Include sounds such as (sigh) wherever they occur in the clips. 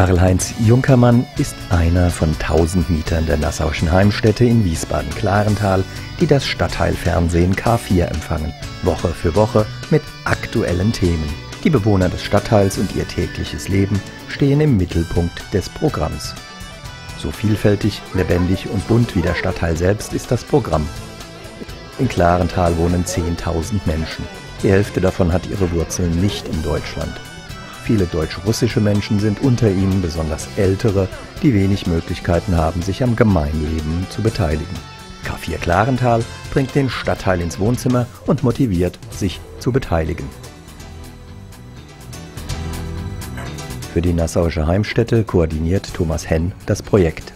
Karl-Heinz Junkermann ist einer von tausend Mietern der Nassauischen Heimstätte in Wiesbaden-Klarental, die das Stadtteilfernsehen K4 empfangen, Woche für Woche mit aktuellen Themen. Die Bewohner des Stadtteils und ihr tägliches Leben stehen im Mittelpunkt des Programms. So vielfältig, lebendig und bunt wie der Stadtteil selbst ist das Programm. In Klarental wohnen 10.000 Menschen. Die Hälfte davon hat ihre Wurzeln nicht in Deutschland. Viele deutsch-russische Menschen sind unter ihnen, besonders ältere, die wenig Möglichkeiten haben, sich am Gemeinleben zu beteiligen. K4 Klarental bringt den Stadtteil ins Wohnzimmer und motiviert, sich zu beteiligen. Für die Nassauische Heimstätte koordiniert Thomas Henn das Projekt.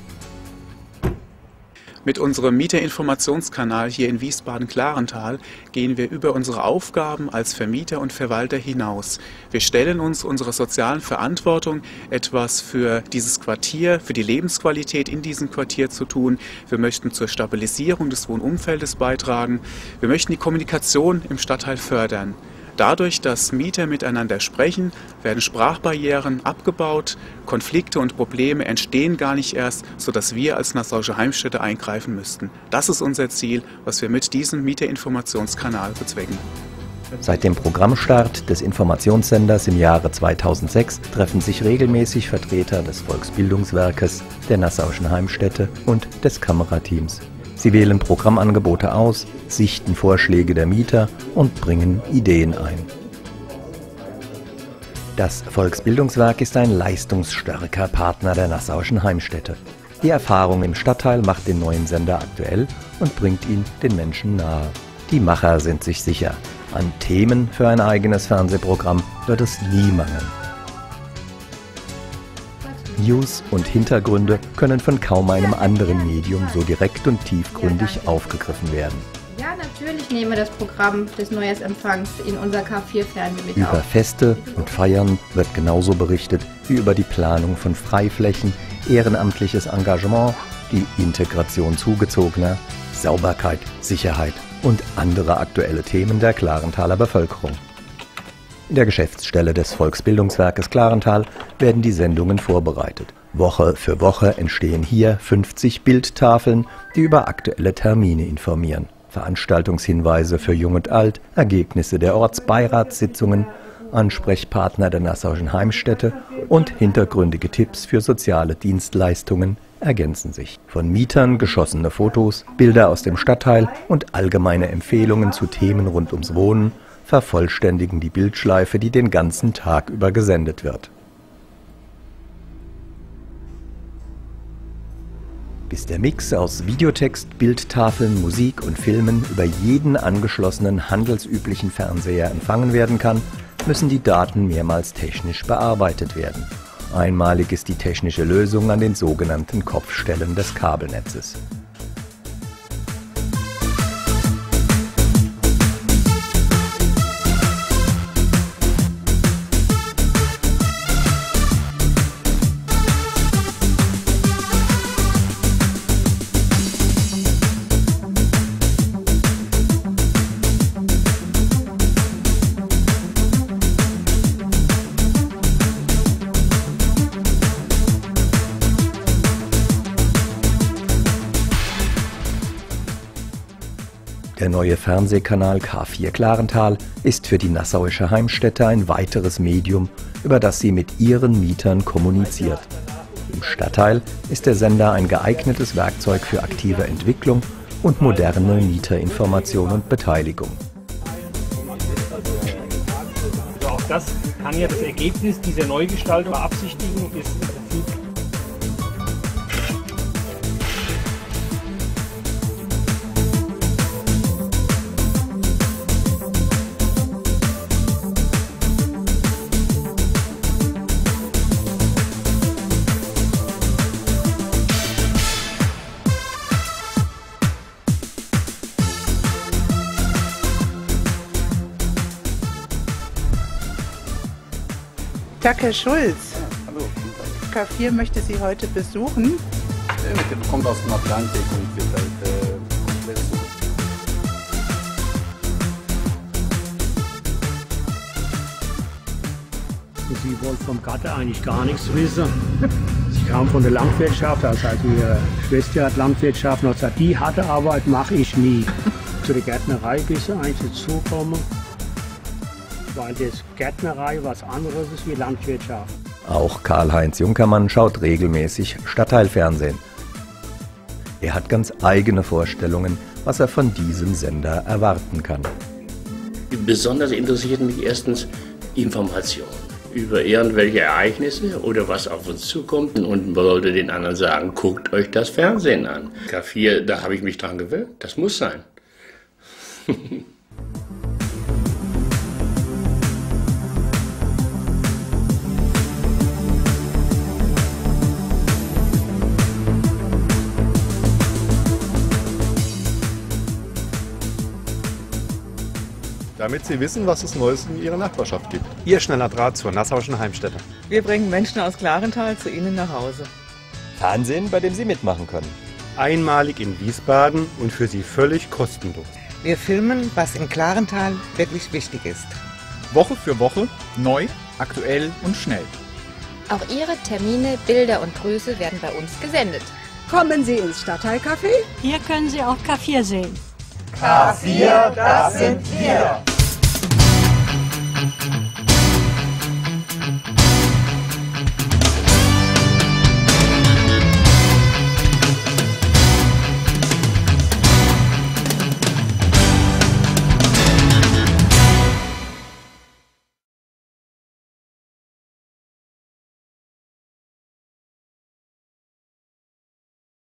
Mit unserem Mieterinformationskanal hier in Wiesbaden-Klarental gehen wir über unsere Aufgaben als Vermieter und Verwalter hinaus. Wir stellen uns unserer sozialen Verantwortung, etwas für dieses Quartier, für die Lebensqualität in diesem Quartier zu tun. Wir möchten zur Stabilisierung des Wohnumfeldes beitragen. Wir möchten die Kommunikation im Stadtteil fördern. Dadurch, dass Mieter miteinander sprechen, werden Sprachbarrieren abgebaut, Konflikte und Probleme entstehen gar nicht erst, sodass wir als Nassauische Heimstätte eingreifen müssten. Das ist unser Ziel, was wir mit diesem Mieterinformationskanal bezwecken. Seit dem Programmstart des Informationssenders im Jahre 2006 treffen sich regelmäßig Vertreter des Volksbildungswerkes, der Nassauischen Heimstätte und des Kamerateams Sie wählen Programmangebote aus, sichten Vorschläge der Mieter und bringen Ideen ein. Das Volksbildungswerk ist ein leistungsstarker Partner der Nassauischen Heimstätte. Die Erfahrung im Stadtteil macht den neuen Sender aktuell und bringt ihn den Menschen nahe. Die Macher sind sich sicher, an Themen für ein eigenes Fernsehprogramm wird es nie mangeln. News und Hintergründe können von kaum einem anderen Medium so direkt und tiefgründig aufgegriffen werden. Ja, natürlich nehmen wir das Programm des Neues Empfangs in unser K4-Fernsehen mit Über auf. Feste und Feiern wird genauso berichtet wie über die Planung von Freiflächen, ehrenamtliches Engagement, die Integration zugezogener, Sauberkeit, Sicherheit und andere aktuelle Themen der Klarenthaler Bevölkerung. In der Geschäftsstelle des Volksbildungswerkes Klarental werden die Sendungen vorbereitet. Woche für Woche entstehen hier 50 Bildtafeln, die über aktuelle Termine informieren. Veranstaltungshinweise für Jung und Alt, Ergebnisse der Ortsbeiratssitzungen, Ansprechpartner der Nassauischen Heimstätte und hintergründige Tipps für soziale Dienstleistungen ergänzen sich. Von Mietern geschossene Fotos, Bilder aus dem Stadtteil und allgemeine Empfehlungen zu Themen rund ums Wohnen vervollständigen die Bildschleife, die den ganzen Tag über gesendet wird. Bis der Mix aus Videotext, Bildtafeln, Musik und Filmen über jeden angeschlossenen handelsüblichen Fernseher empfangen werden kann, müssen die Daten mehrmals technisch bearbeitet werden. Einmalig ist die technische Lösung an den sogenannten Kopfstellen des Kabelnetzes. Der neue Fernsehkanal K4 Klarental ist für die Nassauische Heimstätte ein weiteres Medium, über das sie mit ihren Mietern kommuniziert. Im Stadtteil ist der Sender ein geeignetes Werkzeug für aktive Entwicklung und moderne Mieterinformation und Beteiligung. Also auch das kann ja das Ergebnis dieser Neugestaltung beabsichtigen, ist im Prinzip Tag, Herr Schulz. K4 möchte Sie heute besuchen. Der kommt aus dem Atlantik und wird halt äh, komplett so. Sie wollte vom Gatte eigentlich gar nichts wissen. Sie kam von der Landwirtschaft, also, ihre Schwester hat Landwirtschaft und hat gesagt, die harte Arbeit mache ich nie. Zu der Gärtnerei bist du eigentlich dazugekommen, weil das Gärtnerei was anderes ist wie Landwirtschaft. Auch Karl-Heinz Junkermann schaut regelmäßig Stadtteilfernsehen. Er hat ganz eigene Vorstellungen, was er von diesem Sender erwarten kann. Besonders interessiert mich erstens Informationen über irgendwelche Ereignisse oder was auf uns zukommt und man sollte den anderen sagen, guckt euch das Fernsehen an. K4, da habe ich mich dran gewöhnt, das muss sein. (laughs) damit Sie wissen, was es Neues in Ihrer Nachbarschaft gibt. Ihr schneller Draht zur Nassauischen Heimstätte. Wir bringen Menschen aus Klarental zu Ihnen nach Hause. Fernsehen, bei dem Sie mitmachen können. Einmalig in Wiesbaden und für Sie völlig kostenlos. Wir filmen, was in Klarental wirklich wichtig ist. Woche für Woche, neu, aktuell und schnell. Auch Ihre Termine, Bilder und Grüße werden bei uns gesendet. Kommen Sie ins Stadtteilcafé? Hier können Sie auch K4 sehen. K4, das sind wir.